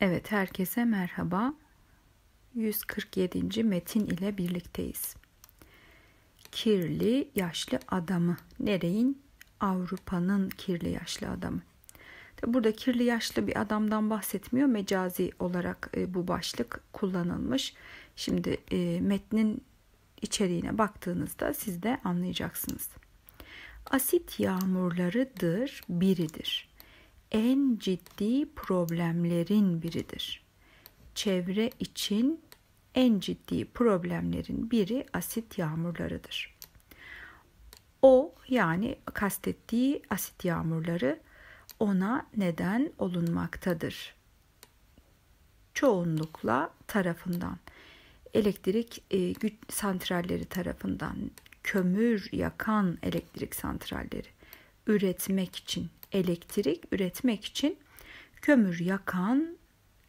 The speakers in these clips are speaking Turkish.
Evet, herkese merhaba. 147. metin ile birlikteyiz. Kirli yaşlı adamı. Nereyin? Avrupa'nın kirli yaşlı adamı. Burada kirli yaşlı bir adamdan bahsetmiyor. Mecazi olarak e, bu başlık kullanılmış. Şimdi e, metnin içeriğine baktığınızda siz de anlayacaksınız. Asit yağmurlarıdır biridir en ciddi problemlerin biridir. Çevre için en ciddi problemlerin biri asit yağmurlarıdır. O yani kastettiği asit yağmurları ona neden olunmaktadır. Çoğunlukla tarafından elektrik e, güç santralleri tarafından kömür yakan elektrik santralleri üretmek için elektrik üretmek için kömür yakan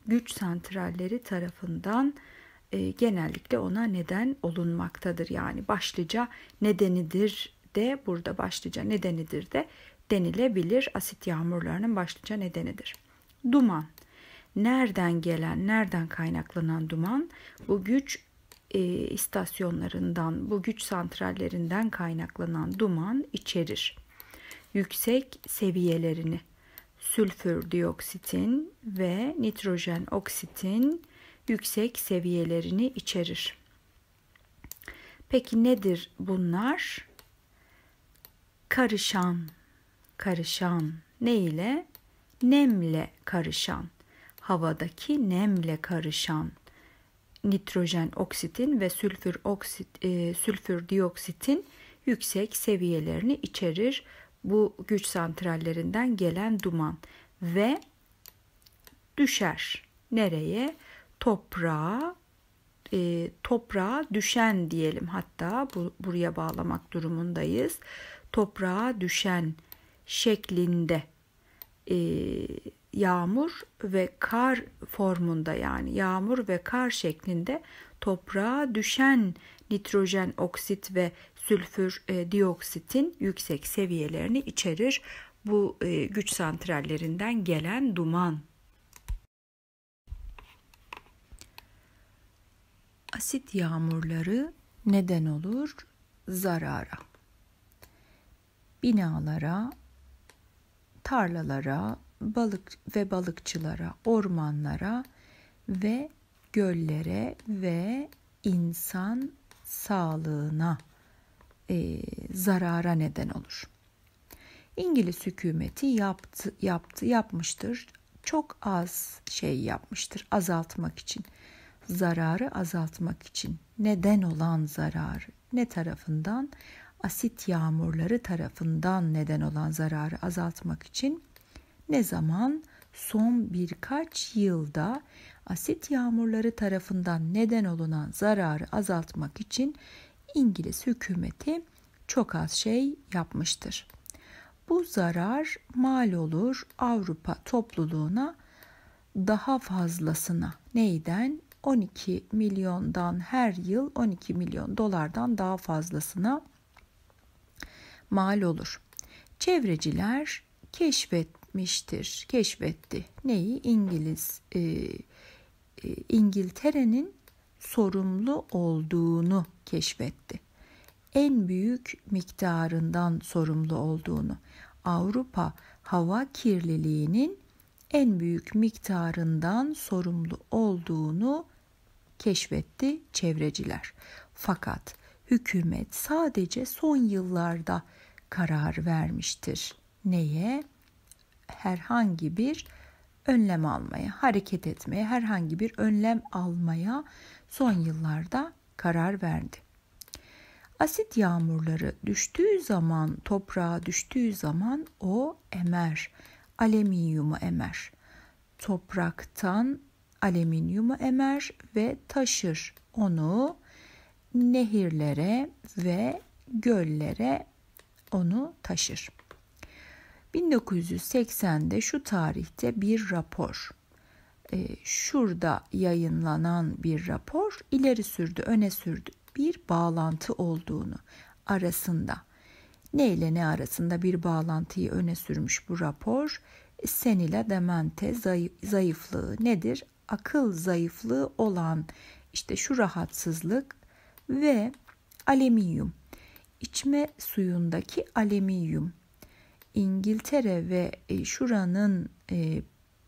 güç santralleri tarafından e, genellikle ona neden olunmaktadır. Yani başlıca nedenidir de burada başlıca nedenidir de denilebilir. Asit yağmurlarının başlıca nedenidir. Duman. Nereden gelen, nereden kaynaklanan duman? Bu güç e, istasyonlarından, bu güç santrallerinden kaynaklanan duman içerir yüksek seviyelerini sülfür dioksitin ve nitrojen oksitin yüksek seviyelerini içerir. Peki nedir bunlar? Karışan, karışan ne ile? Nemle karışan, havadaki nemle karışan nitrojen oksitin ve sülfür oksit, e, sülfür dioksitin yüksek seviyelerini içerir bu güç santrallerinden gelen duman ve düşer. Nereye? Toprağa e, toprağa düşen diyelim hatta bu, buraya bağlamak durumundayız. Toprağa düşen şeklinde e, yağmur ve kar formunda yani yağmur ve kar şeklinde toprağa düşen nitrojen oksit ve sülfür e, dioksitin yüksek seviyelerini içerir. Bu e, güç santrallerinden gelen duman. Asit yağmurları neden olur? Zarara. Binalara, tarlalara, balık ve balıkçılara, ormanlara ve göllere ve insan sağlığına e, zarara neden olur. İngiliz hükümeti yaptı, yaptı, yapmıştır. Çok az şey yapmıştır azaltmak için. Zararı azaltmak için. Neden olan zararı ne tarafından? Asit yağmurları tarafından neden olan zararı azaltmak için ne zaman? Son birkaç yılda asit yağmurları tarafından neden olunan zararı azaltmak için İngiliz hükümeti çok az şey yapmıştır. Bu zarar mal olur Avrupa topluluğuna daha fazlasına neyden 12 milyondan her yıl 12 milyon dolardan daha fazlasına mal olur. Çevreciler keşfetmiştir, keşfetti. Neyi? İngiliz, e, e, İngiltere'nin sorumlu olduğunu keşfetti. En büyük miktarından sorumlu olduğunu, Avrupa hava kirliliğinin en büyük miktarından sorumlu olduğunu keşfetti çevreciler. Fakat hükümet sadece son yıllarda karar vermiştir. Neye? Herhangi bir önlem almaya, hareket etmeye, herhangi bir önlem almaya son yıllarda karar verdi. Asit yağmurları düştüğü zaman, toprağa düştüğü zaman o emer, alüminyumu emer. Topraktan alüminyumu emer ve taşır onu nehirlere ve göllere onu taşır. 1980'de şu tarihte bir rapor e, şurada yayınlanan bir rapor ileri sürdü, öne sürdü bir bağlantı olduğunu arasında. Ne ile ne arasında bir bağlantıyı öne sürmüş bu rapor? senile demente zayıflığı nedir? Akıl zayıflığı olan işte şu rahatsızlık ve alüminyum. İçme suyundaki alüminyum. İngiltere ve e, şuranın e,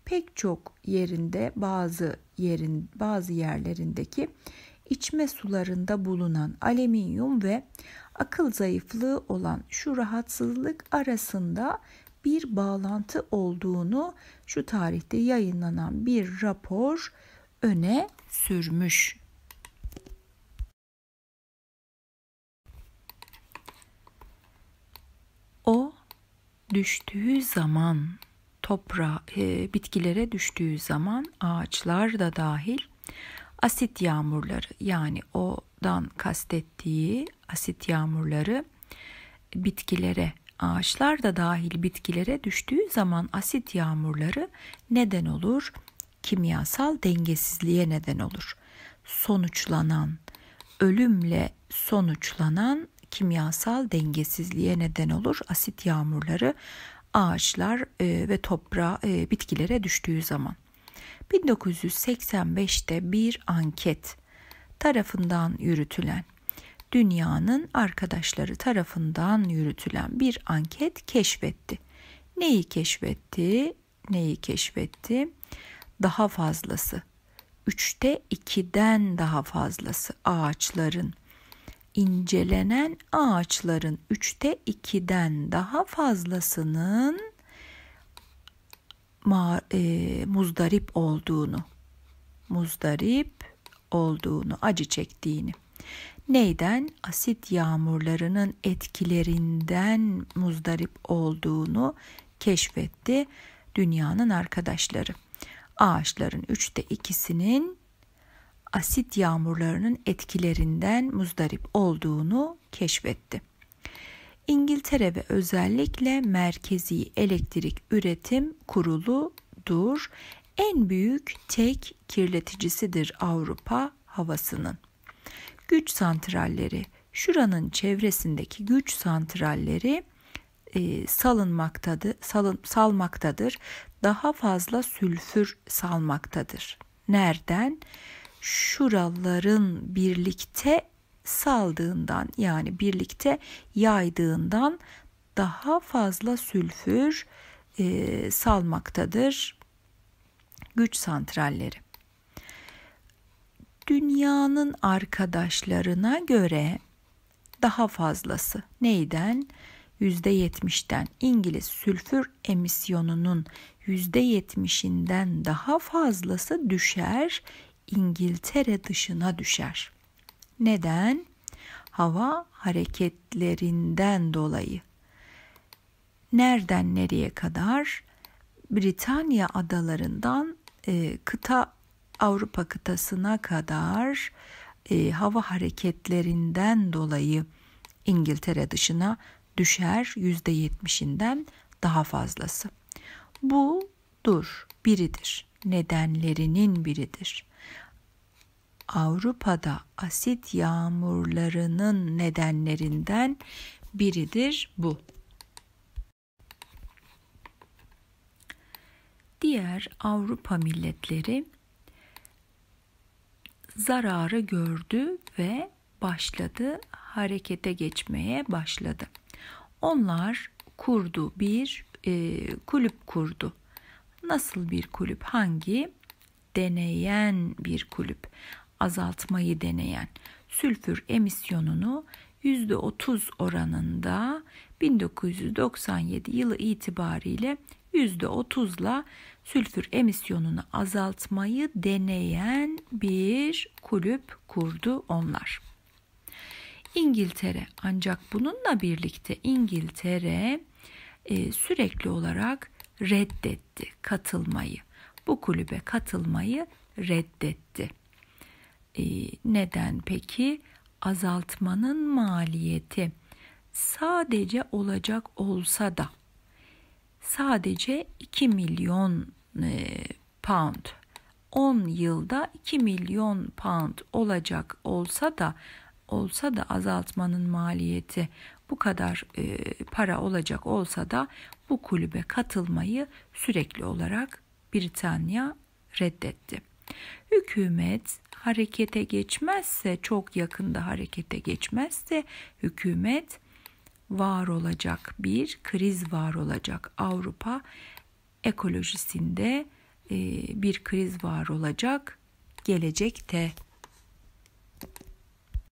pek çok yerinde bazı yerin bazı yerlerindeki içme sularında bulunan alüminyum ve akıl zayıflığı olan şu rahatsızlık arasında bir bağlantı olduğunu şu tarihte yayınlanan bir rapor öne sürmüş. O düştüğü zaman toprağa, e, bitkilere düştüğü zaman ağaçlar da dahil asit yağmurları yani odan kastettiği asit yağmurları bitkilere ağaçlar da dahil bitkilere düştüğü zaman asit yağmurları neden olur? Kimyasal dengesizliğe neden olur. Sonuçlanan, ölümle sonuçlanan kimyasal dengesizliğe neden olur. Asit yağmurları ağaçlar e, ve toprağa, e, bitkilere düştüğü zaman. 1985'te bir anket tarafından yürütülen dünyanın arkadaşları tarafından yürütülen bir anket keşfetti. Neyi keşfetti? Neyi keşfetti? Daha fazlası. Üçte ikiden daha fazlası ağaçların incelenen ağaçların üçte ikiden daha fazlasının ma, e, muzdarip olduğunu, muzdarip olduğunu, acı çektiğini. Neyden? Asit yağmurlarının etkilerinden muzdarip olduğunu keşfetti dünyanın arkadaşları. Ağaçların üçte ikisinin asit yağmurlarının etkilerinden muzdarip olduğunu keşfetti. İngiltere ve özellikle Merkezi Elektrik Üretim Kurulu'dur. En büyük tek kirleticisidir Avrupa havasının. Güç santralleri, şuranın çevresindeki güç santralleri e, salınmaktadır, salın, salmaktadır. Daha fazla sülfür salmaktadır. Nereden? Şuraların birlikte saldığından yani birlikte yaydığından daha fazla sülfür e, salmaktadır güç santralleri. Dünyanın arkadaşlarına göre daha fazlası neyden? %70'den İngiliz sülfür emisyonunun %70'inden daha fazlası düşer İngiltere dışına düşer. Neden? Hava hareketlerinden dolayı. Nereden nereye kadar? Britanya adalarından e, kıta Avrupa kıtasına kadar e, hava hareketlerinden dolayı İngiltere dışına düşer yüzde yetmişinden daha fazlası. Bu dur biridir. Nedenlerinin biridir. Avrupa'da asit yağmurlarının nedenlerinden biridir bu. Diğer Avrupa milletleri zararı gördü ve başladı harekete geçmeye başladı. Onlar kurdu bir e, kulüp kurdu. Nasıl bir kulüp? Hangi? Deneyen bir kulüp azaltmayı deneyen sülfür emisyonunu %30 oranında 1997 yılı itibariyle %30'la sülfür emisyonunu azaltmayı deneyen bir kulüp kurdu onlar. İngiltere ancak bununla birlikte İngiltere e, sürekli olarak reddetti katılmayı. Bu kulübe katılmayı reddetti. E, neden peki? Azaltmanın maliyeti sadece olacak olsa da sadece 2 milyon e, pound 10 yılda 2 milyon pound olacak olsa da olsa da azaltmanın maliyeti bu kadar e, para olacak olsa da bu kulübe katılmayı sürekli olarak Britanya reddetti. Hükümet harekete geçmezse çok yakında harekete geçmezse hükümet var olacak bir kriz var olacak. Avrupa ekolojisinde bir kriz var olacak gelecekte